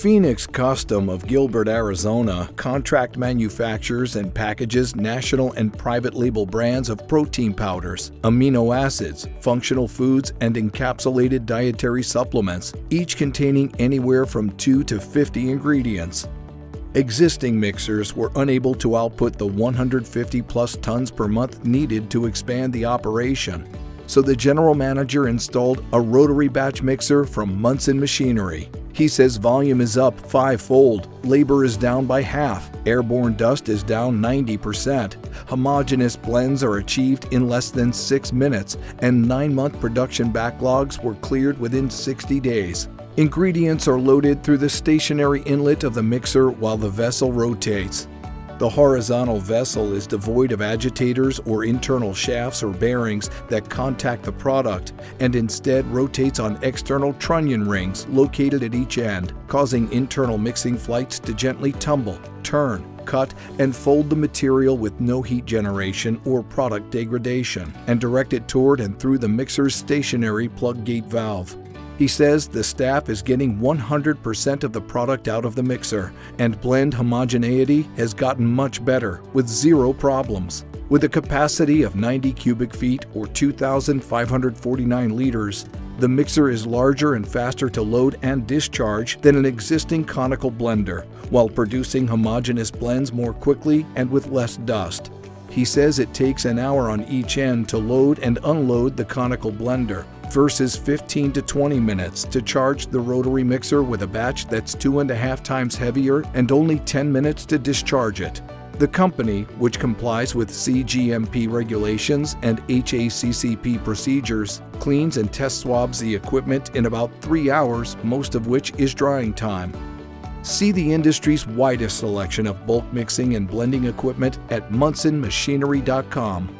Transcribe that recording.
Phoenix Custom of Gilbert, Arizona contract manufactures and packages national and private label brands of protein powders, amino acids, functional foods, and encapsulated dietary supplements, each containing anywhere from 2 to 50 ingredients. Existing mixers were unable to output the 150 plus tons per month needed to expand the operation, so the general manager installed a rotary batch mixer from Munson Machinery. He says volume is up fivefold, labor is down by half, airborne dust is down 90%, homogeneous blends are achieved in less than 6 minutes, and 9-month production backlogs were cleared within 60 days. Ingredients are loaded through the stationary inlet of the mixer while the vessel rotates. The horizontal vessel is devoid of agitators or internal shafts or bearings that contact the product and instead rotates on external trunnion rings located at each end, causing internal mixing flights to gently tumble, turn, cut, and fold the material with no heat generation or product degradation, and direct it toward and through the mixer's stationary plug gate valve. He says the staff is getting 100% of the product out of the mixer, and blend homogeneity has gotten much better, with zero problems. With a capacity of 90 cubic feet or 2,549 liters, the mixer is larger and faster to load and discharge than an existing conical blender, while producing homogeneous blends more quickly and with less dust. He says it takes an hour on each end to load and unload the conical blender, versus 15 to 20 minutes to charge the rotary mixer with a batch that's two and a half times heavier and only 10 minutes to discharge it. The company, which complies with CGMP regulations and HACCP procedures, cleans and test swabs the equipment in about three hours, most of which is drying time. See the industry's widest selection of bulk mixing and blending equipment at munsonmachinery.com.